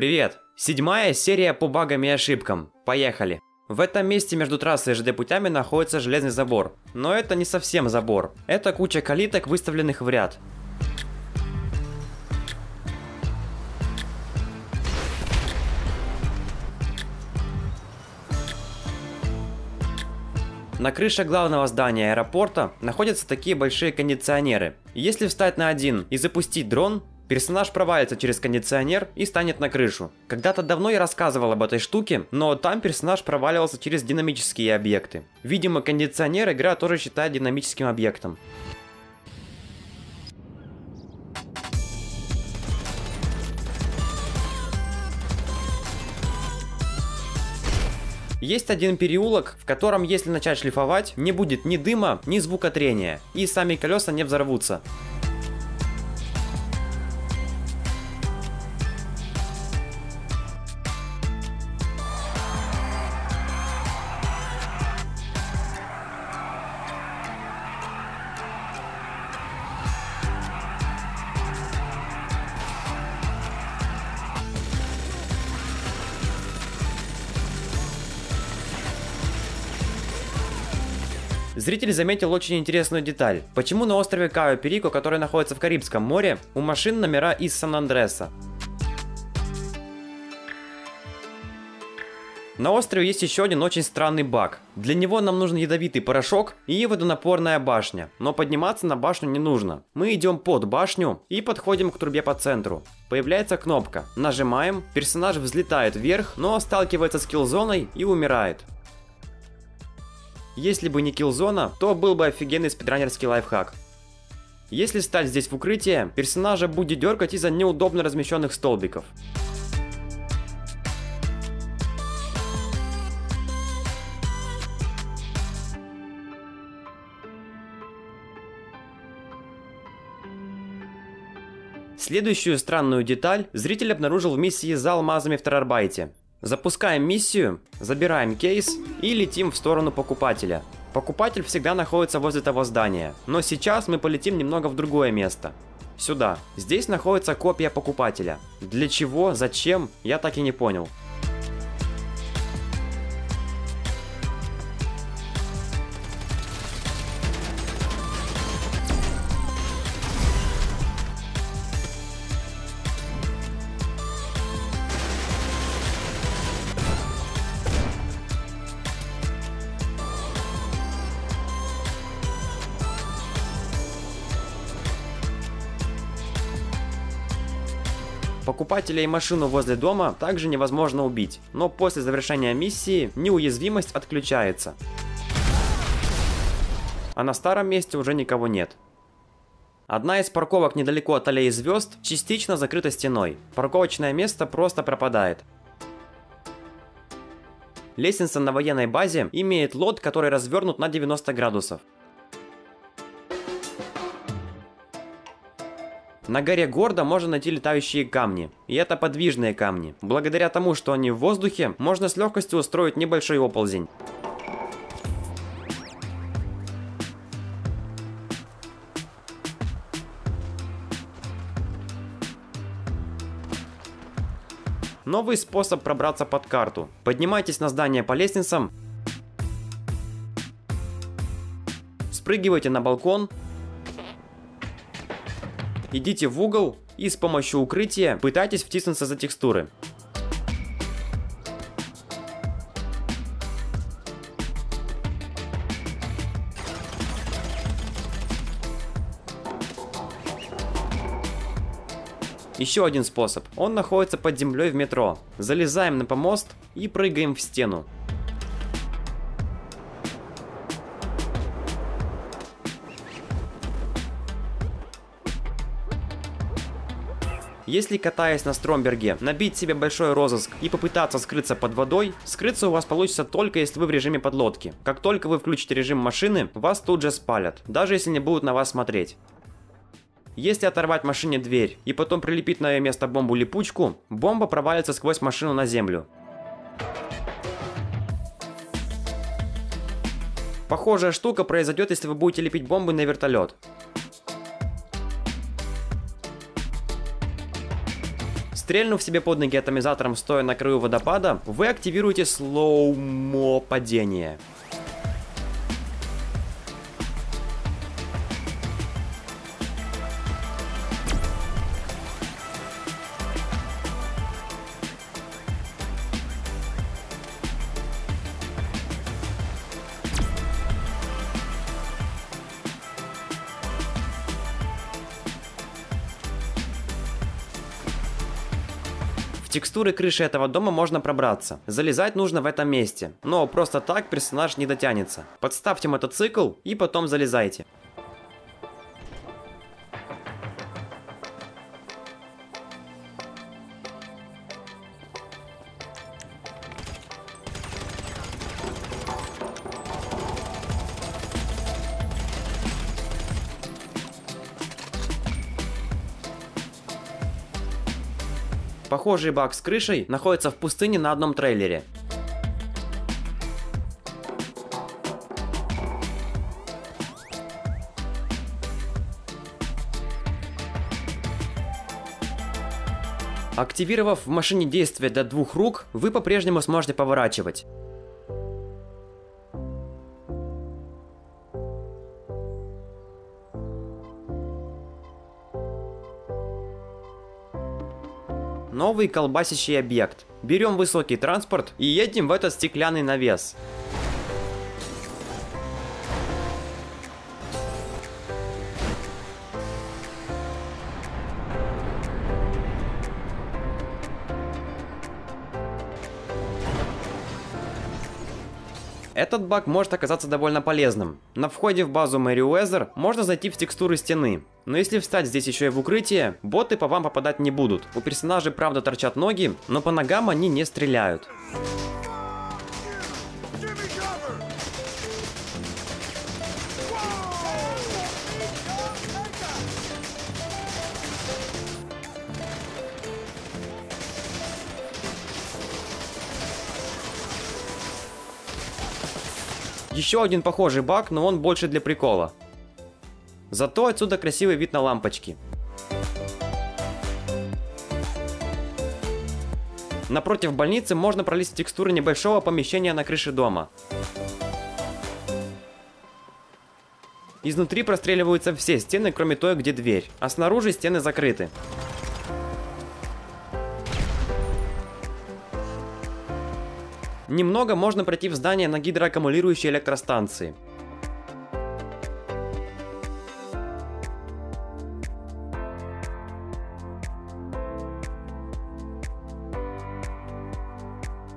Привет! Седьмая серия по багам и ошибкам. Поехали! В этом месте между трассой и ЖД путями находится железный забор. Но это не совсем забор. Это куча калиток, выставленных в ряд. На крыше главного здания аэропорта находятся такие большие кондиционеры. Если встать на один и запустить дрон, персонаж провалится через кондиционер и станет на крышу. Когда-то давно я рассказывал об этой штуке, но там персонаж проваливался через динамические объекты. Видимо, кондиционер игра тоже считает динамическим объектом. Есть один переулок, в котором если начать шлифовать, не будет ни дыма, ни звука трения, и сами колеса не взорвутся. Зритель заметил очень интересную деталь. Почему на острове Као Перико, который находится в Карибском море, у машин номера из Сан-Андреса? На острове есть еще один очень странный баг. Для него нам нужен ядовитый порошок и водонапорная башня, но подниматься на башню не нужно. Мы идем под башню и подходим к трубе по центру. Появляется кнопка, нажимаем, персонаж взлетает вверх, но сталкивается с киллзоной и умирает. Если бы не киллзона, то был бы офигенный спидранерский лайфхак. Если стать здесь в укрытие, персонажа будет дергать из-за неудобно размещенных столбиков. Следующую странную деталь зритель обнаружил в миссии за алмазами в Террорбайте. Запускаем миссию, забираем кейс и летим в сторону покупателя. Покупатель всегда находится возле того здания, но сейчас мы полетим немного в другое место. Сюда. Здесь находится копия покупателя. Для чего, зачем, я так и не понял. Покупателя и машину возле дома также невозможно убить, но после завершения миссии неуязвимость отключается. А на старом месте уже никого нет. Одна из парковок недалеко от аллеи звезд частично закрыта стеной. Парковочное место просто пропадает. Лестница на военной базе имеет лот, который развернут на 90 градусов. На горе Горда можно найти летающие камни. И это подвижные камни. Благодаря тому, что они в воздухе, можно с легкостью устроить небольшой оползень. Новый способ пробраться под карту. Поднимайтесь на здание по лестницам, спрыгивайте на балкон идите в угол и с помощью укрытия пытайтесь втиснуться за текстуры. Еще один способ. Он находится под землей в метро. Залезаем на помост и прыгаем в стену. Если катаясь на Стромберге, набить себе большой розыск и попытаться скрыться под водой, скрыться у вас получится только если вы в режиме подлодки. Как только вы включите режим машины, вас тут же спалят, даже если не будут на вас смотреть. Если оторвать машине дверь и потом прилепить на ее место бомбу-липучку, бомба провалится сквозь машину на землю. Похожая штука произойдет, если вы будете лепить бомбы на вертолет. Стрельнув себе под ноги атомизатором стоя на краю водопада, вы активируете слоумо падение. Текстуры крыши этого дома можно пробраться. Залезать нужно в этом месте. Но просто так персонаж не дотянется. Подставьте мотоцикл и потом залезайте. Похожий баг с крышей находится в пустыне на одном трейлере. Активировав в машине действие для двух рук, вы по-прежнему сможете поворачивать. Новый колбасящий объект. Берем высокий транспорт и едем в этот стеклянный навес. Этот баг может оказаться довольно полезным. На входе в базу Мэри Уэзер можно зайти в текстуры стены. Но если встать здесь еще и в укрытие, боты по вам попадать не будут. У персонажей правда торчат ноги, но по ногам они не стреляют. Еще один похожий баг, но он больше для прикола. Зато отсюда красивый вид на лампочки. Напротив больницы можно пролезть текстуры небольшого помещения на крыше дома. Изнутри простреливаются все стены, кроме той, где дверь, а снаружи стены закрыты. Немного можно пройти в здание на гидроаккумулирующей электростанции.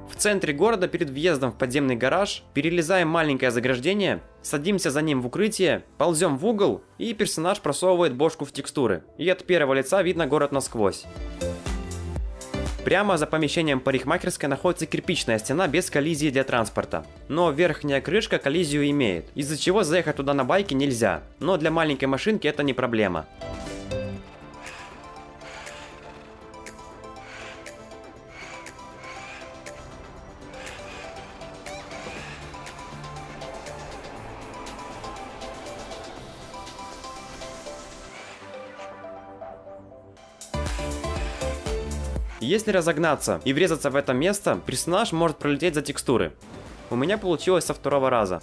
В центре города перед въездом в подземный гараж перелезаем маленькое заграждение, садимся за ним в укрытие, ползем в угол и персонаж просовывает бошку в текстуры. И от первого лица видно город насквозь. Прямо за помещением парикмахерской находится кирпичная стена без коллизии для транспорта. Но верхняя крышка коллизию имеет, из-за чего заехать туда на байке нельзя. Но для маленькой машинки это не проблема. Если разогнаться и врезаться в это место, персонаж может пролететь за текстуры. У меня получилось со второго раза.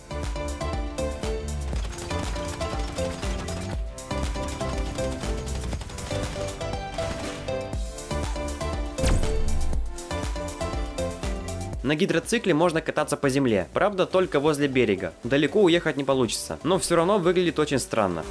На гидроцикле можно кататься по земле, правда только возле берега. Далеко уехать не получится, но все равно выглядит очень странно.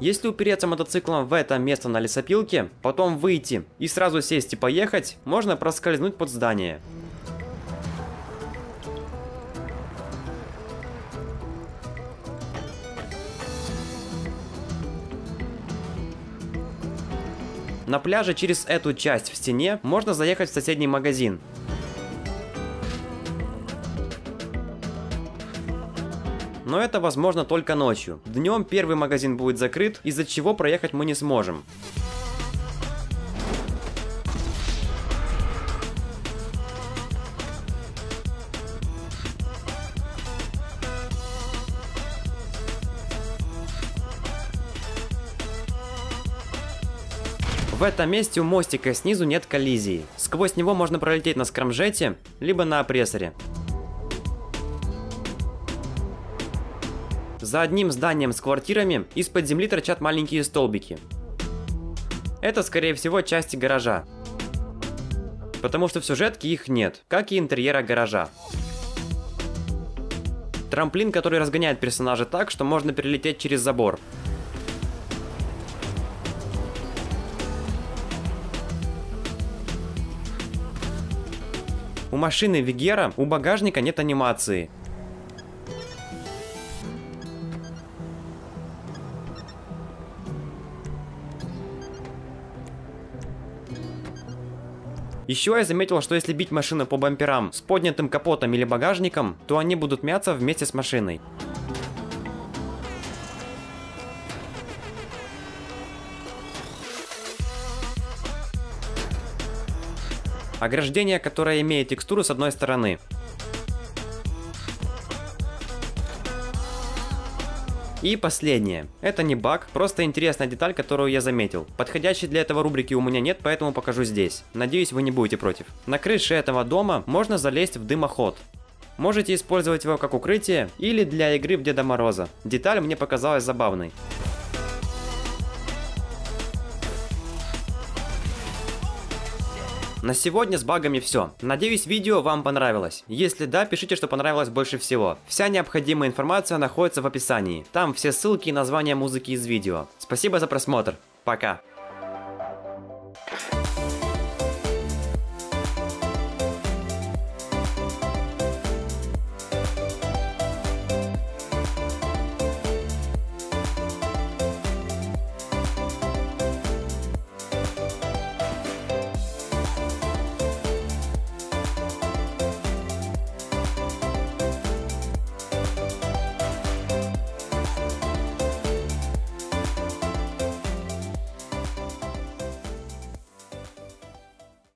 Если упереться мотоциклом в это место на лесопилке, потом выйти и сразу сесть и поехать, можно проскользнуть под здание. На пляже через эту часть в стене можно заехать в соседний магазин. Но это возможно только ночью. Днем первый магазин будет закрыт, из-за чего проехать мы не сможем. В этом месте у мостика снизу нет коллизии. Сквозь него можно пролететь на скрамжете, либо на опрессоре. За одним зданием с квартирами из-под земли торчат маленькие столбики. Это, скорее всего, части гаража. Потому что в сюжетке их нет, как и интерьера гаража. Трамплин, который разгоняет персонажа так, что можно перелететь через забор. У машины Вигера у багажника нет анимации. Еще я заметил, что если бить машину по бамперам с поднятым капотом или багажником, то они будут мяться вместе с машиной. Ограждение, которое имеет текстуру с одной стороны. И последнее. Это не баг, просто интересная деталь, которую я заметил. Подходящей для этого рубрики у меня нет, поэтому покажу здесь. Надеюсь, вы не будете против. На крыше этого дома можно залезть в дымоход. Можете использовать его как укрытие или для игры в Деда Мороза. Деталь мне показалась забавной. На сегодня с багами все. Надеюсь, видео вам понравилось. Если да, пишите, что понравилось больше всего. Вся необходимая информация находится в описании. Там все ссылки и названия музыки из видео. Спасибо за просмотр. Пока.